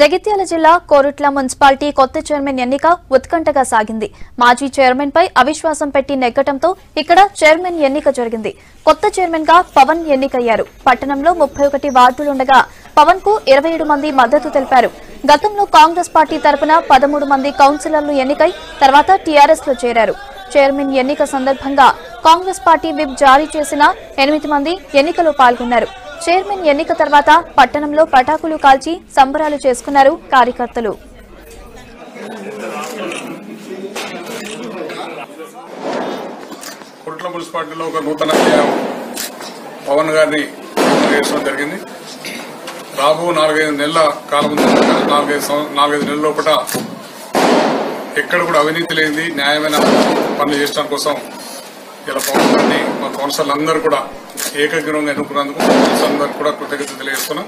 జగిత్యాల జిల్లా కోరుట్ల మున్సిపాలిటీ కొత్త చైర్మన్ ఎన్నిక ఉత్కంఠగా సాగింది. మాజీ చైర్మన్ పై అవిశ్వాసం పెట్టి నెగ్గటంతో ఇక్కడ చైర్మన్ ఎన్నిక జరిగింది. కొత్త చైర్మన్గా పవన్ ఎన్నికయ్యారు. పట్టణంలో ముప్పై ఒకటి వార్డులుండగా పవన్కు ఇరవై ఏడు మంది మద్దతు తెలిపారు. గతంలో కాంగ్రెస్ పార్టీ తరపున పదమూడు మంది కౌన్సిలర్లు ఎన్నికై తర్వాత టీఆర్ఎస్లో చేరారు. చైర్మన్ ఎన్నిక సందర్భంగా కాంగ్రెస్ పార్టీ విప్ జారీ చేసిన ఎనిమిది మంది ఎన్నికలో పాల్గొన్నారు. చైర్మన్ ఎన్నిక తర్వాత పట్టణంలో పటాకులు కాల్చి సంబరాలు చేసుకున్నారు కార్యకర్తలు. కుట్ల మున్సిపాలిటీలో ఒక నూతన పవన్ గారిని వేయడం జరిగింది. రాబో నాలుగైదు నెలల కాలం నాలుగైదు నాలుగైదు నెలల లోపల ఎక్కడ కూడా అవినీతి లేనిది న్యాయమైన పనులు చేయడం కోసం ఇలా పవన్ గారిని మా కౌన్సిలర్లు అందరూ కూడా ఏకగ్రీవంగా ఎన్నుకున్నందుకు కౌన్సిల్ కూడా కృతజ్ఞత తెలియజేస్తున్నాం.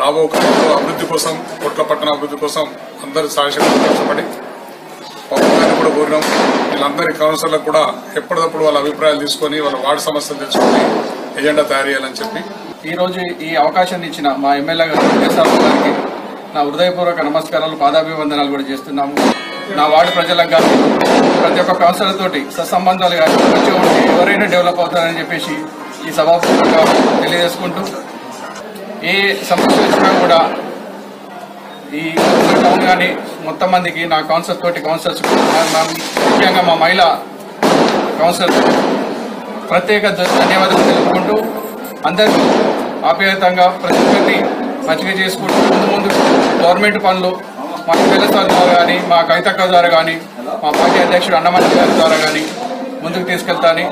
రాబో కాలంలో అభివృద్ధి కోసం కోట్ల పట్టణ అభివృద్ధి కోసం అందరూ సాయశక్తులు కష్టపడి పవన్ గారిని కూడా కోరినాం. వీళ్ళందరి కౌన్సిలర్లకు కూడా ఎప్పటికప్పుడు వాళ్ళ అభిప్రాయాలు తీసుకొని వాళ్ళ వార్డు సమస్యలు తెచ్చుకొని ఎజెండా తయారు చేయాలని చెప్పి. ఈ రోజు ఈ అవకాశాన్ని ఇచ్చిన మా ఎమ్మెల్యే గారు వెంకటేశ్వరరావు గారికి నా హృదయపూర్వక నమస్కారాలు పాదాభివందనాలు కూడా చేస్తున్నాము. నా వార్డు ప్రజలకు కానీ ప్రతి ఒక్క కౌన్సిలర్ తోటి సత్సంబంధాలు కానీ మంచిగా ఉంటే ఎవరైనా డెవలప్ అవుతారని చెప్పేసి ఈ సభాపూర్వకంగా తెలియజేసుకుంటూ ఏ సమస్య వచ్చినా కూడా ఈ టౌన్ కానీ మొత్తం మందికి నా కౌన్సిలర్ తోటి కౌన్సిలర్స్ ముఖ్యంగా మా మహిళా కౌన్సిలర్ ప్రత్యేక ధన్యవాదాలు తెలుపుకుంటూ అందరూ ఆప్యాయతంగా ప్రతి ఒక్కరిని మంచిగా చేసుకుంటూ ముందు ముందు గవర్నమెంట్ పనులు మా ఎమ్మెల్యే ద్వారా కానీ మా కవితక్క ద్వారా కానీ మా పార్టీ అధ్యక్షుడు అన్నమల్లి గారి ద్వారా కానీ ముందుకు తీసుకెళ్తాను.